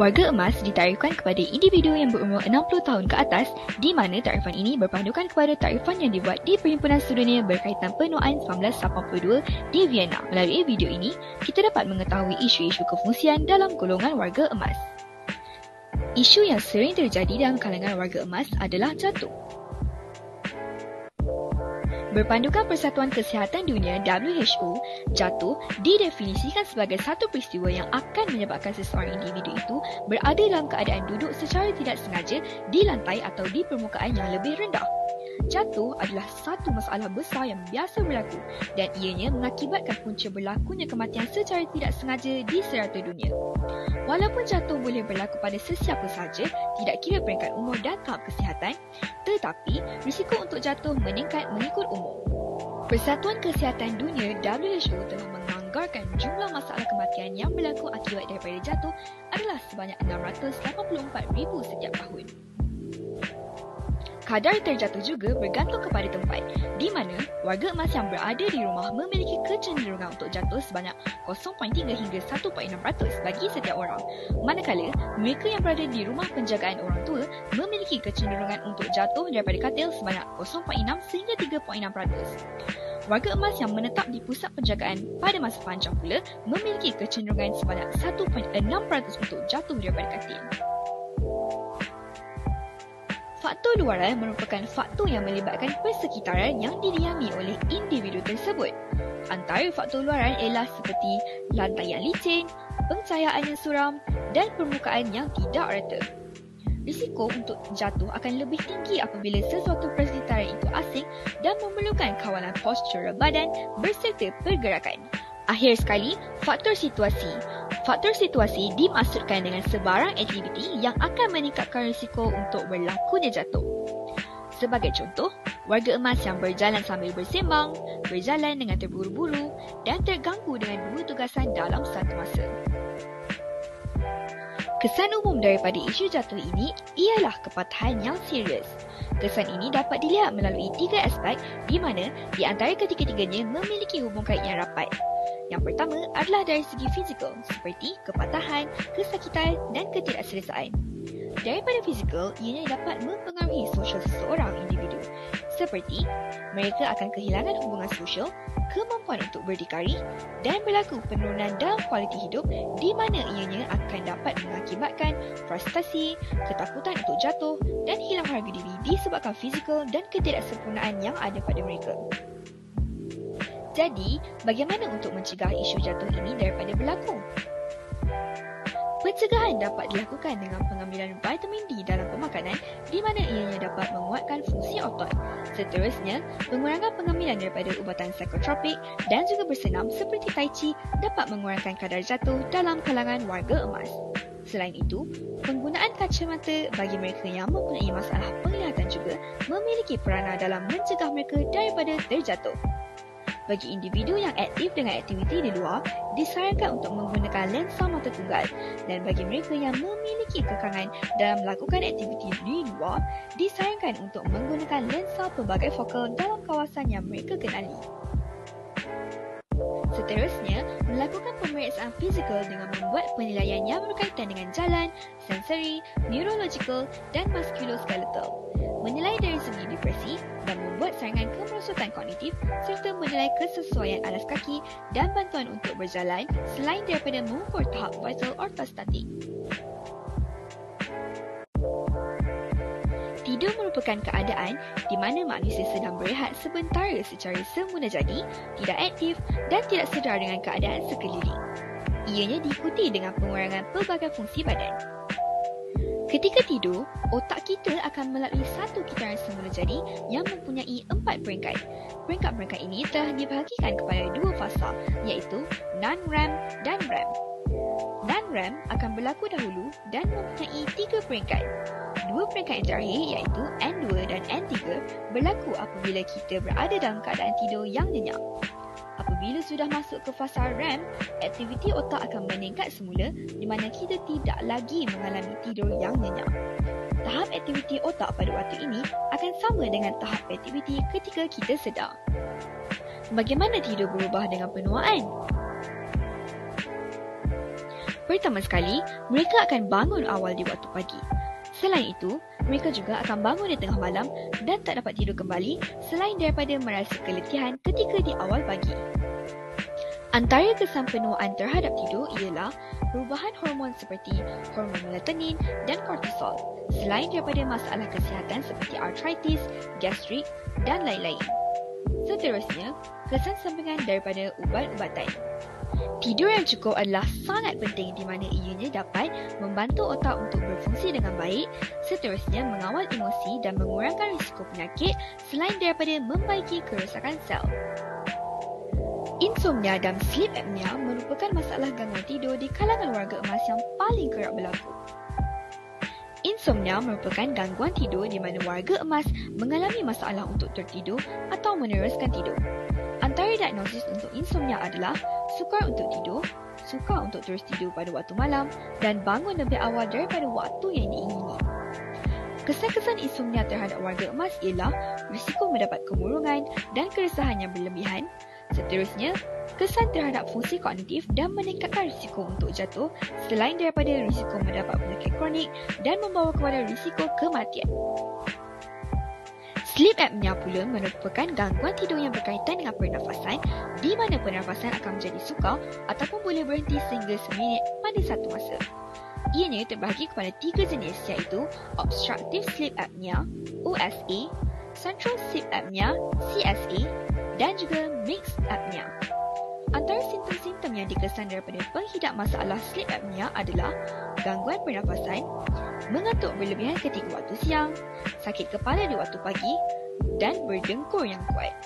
Warga emas ditarifkan kepada individu yang berumur 60 tahun ke atas di mana tarifan ini berpandukan kepada tarifan yang dibuat di Perhimpunan Sedunia berkaitan penuaan 1982 di Vienna. Melalui video ini, kita dapat mengetahui isu-isu kefungsian dalam golongan warga emas. Isu yang sering terjadi dalam kalangan warga emas adalah jatuh. Berpandukan Persatuan Kesihatan Dunia WHO, jatuh didefinisikan sebagai satu peristiwa yang akan menyebabkan seseorang individu itu berada dalam keadaan duduk secara tidak sengaja di lantai atau di permukaan yang lebih rendah. Jatuh adalah satu masalah besar yang biasa berlaku dan ianya mengakibatkan punca berlakunya kematian secara tidak sengaja di serata dunia. Walaupun jatuh boleh berlaku pada sesiapa sahaja, tidak kira peringkat umur dan tahap kesihatan, tetapi risiko untuk jatuh meningkat mengikut umur. Persatuan Kesihatan Dunia WHO telah menganggarkan jumlah masalah kematian yang berlaku akibat daripada jatuh adalah sebanyak 684,000 setiap tahun. Kadar terjatuh juga bergantung kepada tempat, di mana warga emas yang berada di rumah memiliki kecenderungan untuk jatuh sebanyak 0.3 hingga 1.6% bagi setiap orang. Manakala, mereka yang berada di rumah penjagaan orang tua memiliki kecenderungan untuk jatuh daripada katil sebanyak 0.6 sehingga 3.6%. Warga emas yang menetap di pusat penjagaan pada masa panjang pula memiliki kecenderungan sebanyak 1.6% untuk jatuh daripada katil. Faktor luaran merupakan faktor yang melibatkan persekitaran yang didiami oleh individu tersebut. Antara faktor luaran ialah seperti lantai yang licin, pencahayaan yang suram dan permukaan yang tidak rata. Risiko untuk jatuh akan lebih tinggi apabila sesuatu persekitaran itu asing dan memerlukan kawalan postural badan berserta pergerakan. Akhir sekali, faktor situasi. Faktor situasi dimaksudkan dengan sebarang aktiviti yang akan meningkatkan risiko untuk berlakunya jatuh. Sebagai contoh, warga emas yang berjalan sambil bersembang, berjalan dengan terburu-buru dan terganggu dengan dua tugasan dalam satu masa. Kesan umum daripada isu jatuh ini ialah kepatahan yang serius. Kesan ini dapat dilihat melalui tiga aspek di mana di antara ketiga-tiganya memiliki hubung kait yang rapat. Yang pertama adalah dari segi fizikal seperti kepatahan, kesakitan dan ketidakselesaan. Daripada fizikal, ianya dapat mempengaruhi sosial seseorang individu seperti mereka akan kehilangan hubungan sosial, kemampuan untuk berdikari dan berlaku penurunan dalam kualiti hidup di mana ianya akan dapat mengakibatkan frustasi, ketakutan untuk jatuh dan hilang harga diri disebabkan fizikal dan ketidaksempurnaan yang ada pada mereka. Jadi, bagaimana untuk mencegah isu jatuh ini daripada berlaku? Pencegahan dapat dilakukan dengan pengambilan vitamin D dalam pemakanan di mana ianya dapat menguatkan fungsi otot. Seterusnya, pengurangan pengambilan daripada ubatan psikotropik dan juga bersenam seperti tai chi dapat mengurangkan kadar jatuh dalam kalangan warga emas. Selain itu, penggunaan kacamata bagi mereka yang mempunyai masalah penglihatan juga memiliki peranan dalam mencegah mereka daripada terjatuh. Bagi individu yang aktif dengan aktiviti di luar, disarankan untuk menggunakan lensa mata tunggal dan bagi mereka yang memiliki kekangan dalam melakukan aktiviti di luar, disarankan untuk menggunakan lensa pelbagai fokal dalam kawasan yang mereka kenali. Seterusnya, melakukan pemeriksaan fizikal dengan membuat penilaian yang berkaitan dengan jalan, sensori, neurological dan musculoskeletal menilai dari segi depresi dan membuat saringan kemerosotan kognitif serta menilai kesesuaian alas kaki dan bantuan untuk berjalan selain daripada mengukur tahap vital ortostatik. Tidur merupakan keadaan di mana manusia sedang berehat sebentar secara semula jadi, tidak aktif dan tidak sedar dengan keadaan sekeliling. Ianya diikuti dengan pengurangan pelbagai fungsi badan. Ketika tidur, otak kita akan melalui satu kitaran semula jadi yang mempunyai empat peringkat. Peringkat-peringkat ini telah dibahagikan kepada dua fasa iaitu non-REM dan REM. Non-REM akan berlaku dahulu dan mempunyai tiga peringkat. Dua peringkat yang terakhir iaitu N2 dan N3 berlaku apabila kita berada dalam keadaan tidur yang nyenyak. Apabila sudah masuk ke fasa REM, aktiviti otak akan meningkat semula di mana kita tidak lagi mengalami tidur yang nyenyak. Tahap aktiviti otak pada waktu ini akan sama dengan tahap aktiviti ketika kita sedar. Bagaimana tidur berubah dengan penuaan? Pertama sekali, mereka akan bangun awal di waktu pagi. Selain itu, mereka juga akan bangun di tengah malam dan tak dapat tidur kembali selain daripada merasa keletihan ketika di awal pagi. Antara kesan penuaan terhadap tidur ialah perubahan hormon seperti hormon melatonin dan kortisol selain daripada masalah kesihatan seperti arthritis, gastrik dan lain-lain. Seterusnya, kesan sampingan daripada ubat-ubatan. Tidur yang cukup adalah sangat penting di mana ianya dapat membantu otak untuk berfungsi dengan baik, seterusnya mengawal emosi dan mengurangkan risiko penyakit selain daripada membaiki kerosakan sel. Insomnia dan sleep apnea merupakan masalah gangguan tidur di kalangan warga emas yang paling kerap berlaku. Insomnia merupakan gangguan tidur di mana warga emas mengalami masalah untuk tertidur atau meneruskan tidur. Antara diagnosis untuk insomnia adalah sukar untuk tidur, sukar untuk terus tidur pada waktu malam dan bangun lebih awal daripada waktu yang diingini. Kesan-kesan insomnia terhadap warga emas ialah risiko mendapat kemurungan dan keresahan yang berlebihan, Seterusnya, kesan terhadap fungsi kognitif dan meningkatkan risiko untuk jatuh selain daripada risiko mendapat penyakit kronik dan membawa kepada risiko kematian. Sleep apnea pula merupakan gangguan tidur yang berkaitan dengan pernafasan di mana pernafasan akan menjadi sukar ataupun boleh berhenti sehingga seminit pada satu masa. Ianya terbahagi kepada tiga jenis iaitu Obstructive Sleep Apnea, OSA, Central Sleep Apnea, CSA dan juga mixed apnea. Antara simptom-simptom yang dikesan daripada penghidap masalah sleep apnea adalah gangguan pernafasan, mengantuk berlebihan ketika waktu siang, sakit kepala di waktu pagi dan berdengkur yang kuat.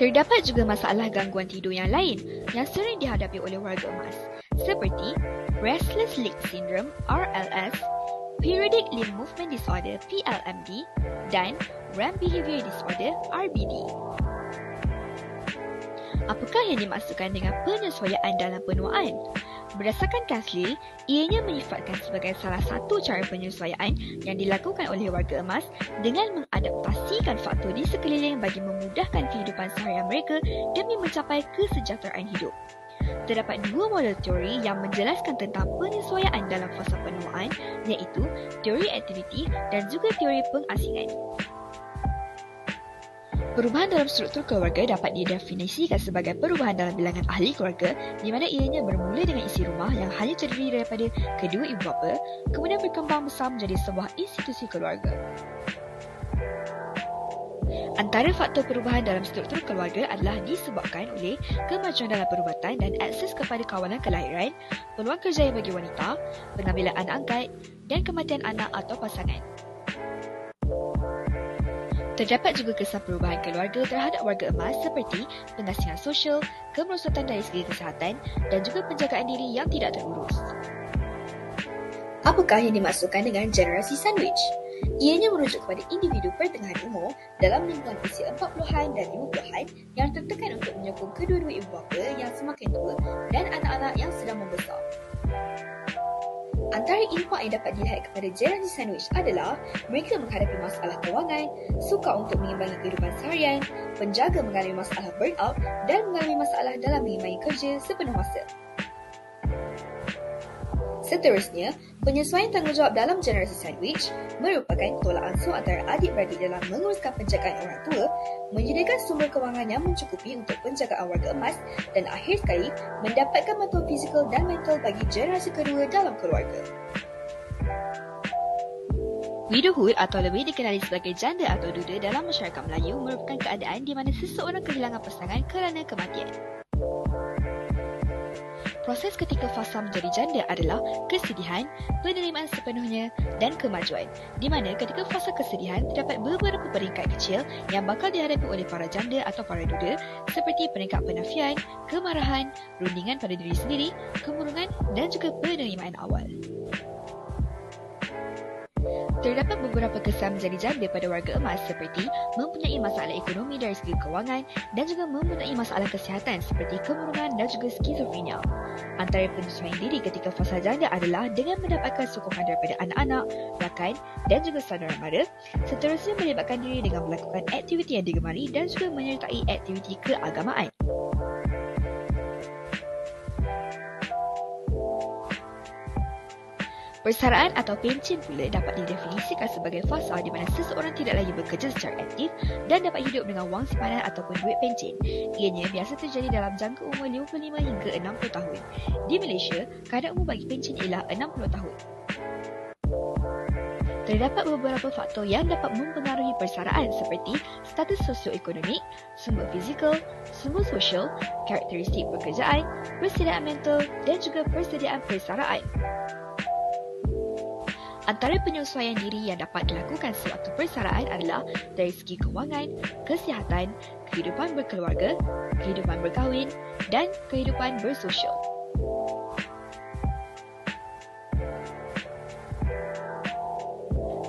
Terdapat juga masalah gangguan tidur yang lain yang sering dihadapi oleh warga emas seperti Restless Leg Syndrome RLS, Periodic Limb Movement Disorder PLMD dan REM Behavior Disorder RBD. Apakah yang dimaksudkan dengan penyesuaian dalam penuaan? Berdasarkan Kasley, ianya menyifatkan sebagai salah satu cara penyesuaian yang dilakukan oleh warga emas dengan mengadaptasikan faktor di sekeliling bagi memudahkan kehidupan seharian mereka demi mencapai kesejahteraan hidup. Terdapat dua model teori yang menjelaskan tentang penyesuaian dalam fasa penuaan iaitu teori aktiviti dan juga teori pengasingan. Perubahan dalam struktur keluarga dapat didefinisikan sebagai perubahan dalam bilangan ahli keluarga di mana ianya bermula dengan isi rumah yang hanya terdiri daripada kedua ibu bapa kemudian berkembang besar menjadi sebuah institusi keluarga. Antara faktor perubahan dalam struktur keluarga adalah disebabkan oleh kemajuan dalam perubatan dan akses kepada kawalan kelahiran, peluang kerjaya bagi wanita, pengambilan anak angkat dan kematian anak atau pasangan. Terdapat juga kesan perubahan keluarga terhadap warga emas seperti pengasingan sosial, kemerosotan dari segi kesihatan dan juga penjagaan diri yang tidak terurus. Apakah yang dimaksudkan dengan generasi sandwich? Ianya merujuk kepada individu pertengahan umur dalam lingkungan usia 40-an dan 50-an yang tertekan untuk menyokong kedua-dua ibu bapa yang semakin tua dan anak-anak yang sedang membesar. Antara impak yang dapat dilihat kepada generasi sandwich adalah mereka menghadapi masalah kewangan, suka untuk mengimbangi kehidupan seharian, penjaga mengalami masalah burnout dan mengalami masalah dalam mengimbangi kerja sepenuh masa. Seterusnya, penyesuaian tanggungjawab dalam generasi sandwich merupakan tolak ansur antara adik-beradik dalam menguruskan penjagaan orang tua, menyediakan sumber kewangan yang mencukupi untuk penjagaan warga emas dan akhir sekali, mendapatkan bantuan fizikal dan mental bagi generasi kedua dalam keluarga. Widowhood atau lebih dikenali sebagai janda atau duda dalam masyarakat Melayu merupakan keadaan di mana seseorang kehilangan pasangan kerana kematian. Proses ketika fasa menjadi janda adalah kesedihan, penerimaan sepenuhnya dan kemajuan. Di mana ketika fasa kesedihan terdapat beberapa peringkat kecil yang bakal dihadapi oleh para janda atau para duda seperti peringkat penafian, kemarahan, rundingan pada diri sendiri, kemurungan dan juga penerimaan awal. Terdapat beberapa kesan menjadi janda pada warga emas seperti mempunyai masalah ekonomi dari segi kewangan dan juga mempunyai masalah kesihatan seperti kemurungan dan juga skizofrenia. Antara penyesuaian diri ketika fasa janda adalah dengan mendapatkan sokongan daripada anak-anak, rakan dan juga saudara mara. Seterusnya melibatkan diri dengan melakukan aktiviti yang digemari dan juga menyertai aktiviti keagamaan. Persaraan atau pencen pula dapat didefinisikan sebagai fasa di mana seseorang tidak lagi bekerja secara aktif dan dapat hidup dengan wang simpanan ataupun duit pencen. Ianya biasa terjadi dalam jangka umur 55 hingga 60 tahun. Di Malaysia, kadar umur bagi pencen ialah 60 tahun. Terdapat beberapa faktor yang dapat mempengaruhi persaraan seperti status sosioekonomik, sumber fizikal, sumber sosial, karakteristik pekerjaan, persediaan mental dan juga persediaan persaraan. Antara penyesuaian diri yang dapat dilakukan sewaktu persaraan adalah dari segi kewangan, kesihatan, kehidupan berkeluarga, kehidupan berkahwin dan kehidupan bersosial.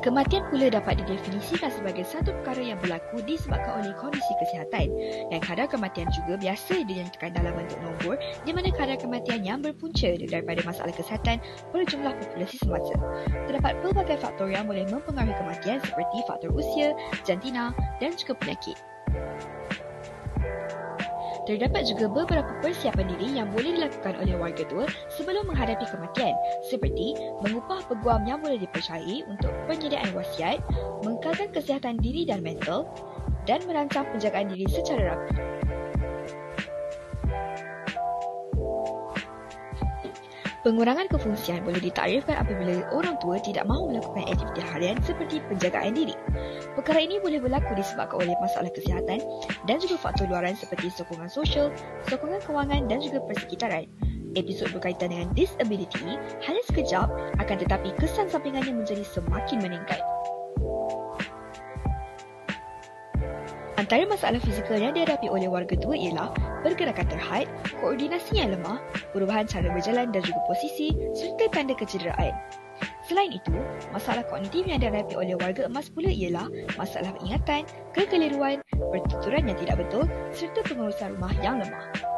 Kematian pula dapat didefinisikan sebagai satu perkara yang berlaku disebabkan oleh kondisi kesihatan dan kadar kematian juga biasa dinyatakan dalam bentuk nombor di mana kadar kematian yang berpunca daripada masalah kesihatan pada jumlah populasi semasa. Terdapat pelbagai faktor yang boleh mempengaruhi kematian seperti faktor usia, jantina dan juga penyakit. Terdapat juga beberapa persiapan diri yang boleh dilakukan oleh warga tua sebelum menghadapi kematian seperti mengupah peguam yang boleh dipercayai untuk penyediaan wasiat, mengekalkan kesihatan diri dan mental dan merancang penjagaan diri secara rapi. Pengurangan kefungsian boleh ditarifkan apabila orang tua tidak mahu melakukan aktiviti harian seperti penjagaan diri. Perkara ini boleh berlaku disebabkan oleh masalah kesihatan dan juga faktor luaran seperti sokongan sosial, sokongan kewangan dan juga persekitaran. Episod berkaitan dengan disability hanya sekejap akan tetapi kesan sampingannya menjadi semakin meningkat. Antara masalah fizikal yang dihadapi oleh warga tua ialah pergerakan terhad, koordinasi yang lemah, perubahan cara berjalan dan juga posisi serta tanda kecederaan. Selain itu, masalah kognitif yang dihadapi oleh warga emas pula ialah masalah ingatan, kekeliruan, pertuturan yang tidak betul serta pengurusan rumah yang lemah.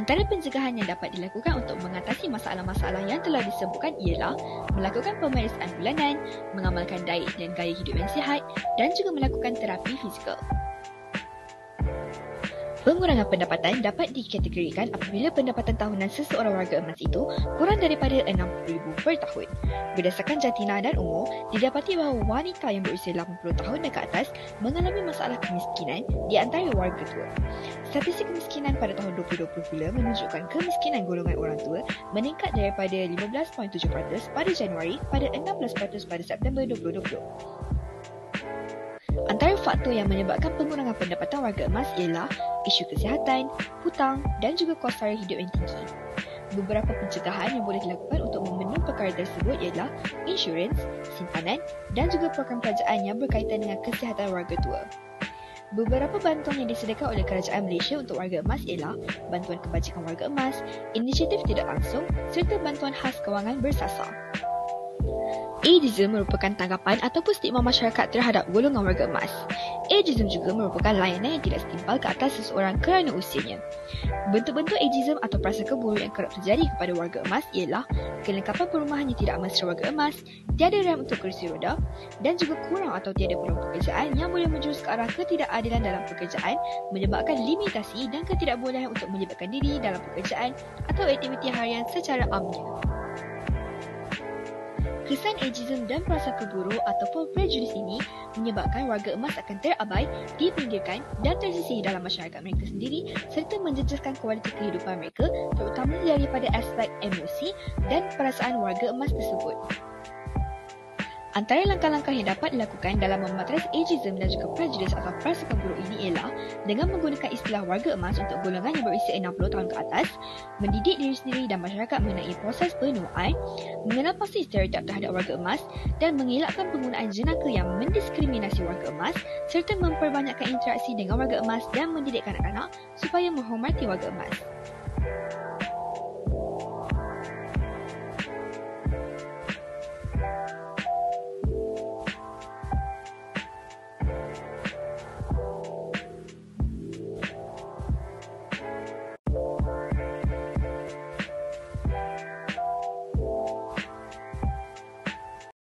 Antara pencegahan yang dapat dilakukan untuk mengatasi masalah-masalah yang telah disebutkan ialah melakukan pemeriksaan bulanan, mengamalkan diet dan gaya hidup yang sihat dan juga melakukan terapi fizikal. Pengurangan pendapatan dapat dikategorikan apabila pendapatan tahunan seseorang warga emas itu kurang daripada RM60,000 per tahun. Berdasarkan jantina dan umur, didapati bahawa wanita yang berusia 80 tahun dan ke atas mengalami masalah kemiskinan di antara warga tua. Statistik kemiskinan pada tahun 2020 pula menunjukkan kemiskinan golongan orang tua meningkat daripada 15.7% pada Januari pada 16% pada September 2020. Antara faktor yang menyebabkan pengurangan pendapatan warga emas ialah isu kesihatan, hutang dan juga kos sara hidup yang tinggi. Beberapa pencegahan yang boleh dilakukan untuk memenuhi perkara tersebut ialah insurans, simpanan dan juga program kerajaan yang berkaitan dengan kesihatan warga tua. Beberapa bantuan yang disediakan oleh kerajaan Malaysia untuk warga emas ialah bantuan kebajikan warga emas, inisiatif tidak langsung serta bantuan khas kewangan bersasar. Ageism merupakan tanggapan ataupun stigma masyarakat terhadap golongan warga emas. Ageism juga merupakan layanan yang tidak setimpal ke atas seseorang kerana usianya. Bentuk-bentuk ageism atau prasangka buruk yang kerap terjadi kepada warga emas ialah kelengkapan perumahan yang tidak mesra warga emas, tiada rem untuk kursi roda dan juga kurang atau tiada peluang pekerjaan yang boleh menjurus ke arah ketidakadilan dalam pekerjaan menyebabkan limitasi dan ketidakbolehan untuk melibatkan diri dalam pekerjaan atau aktiviti harian secara amnya. Kesan ageism dan prasangka buruk ataupun prejudice ini menyebabkan warga emas akan terabai, dipinggirkan dan tersisih dalam masyarakat mereka sendiri serta menjejaskan kualiti kehidupan mereka terutama daripada aspek emosi dan perasaan warga emas tersebut. Antara langkah-langkah yang dapat dilakukan dalam mematras ageism dan juga prejudice atau prasangka buruk ini ialah dengan menggunakan istilah warga emas untuk golongan yang berusia 60 tahun ke atas, mendidik diri sendiri dan masyarakat mengenai proses penuaan, mengenal pasti stereotip terhadap warga emas dan mengelakkan penggunaan jenaka yang mendiskriminasi warga emas serta memperbanyakkan interaksi dengan warga emas dan mendidik anak-anak supaya menghormati warga emas.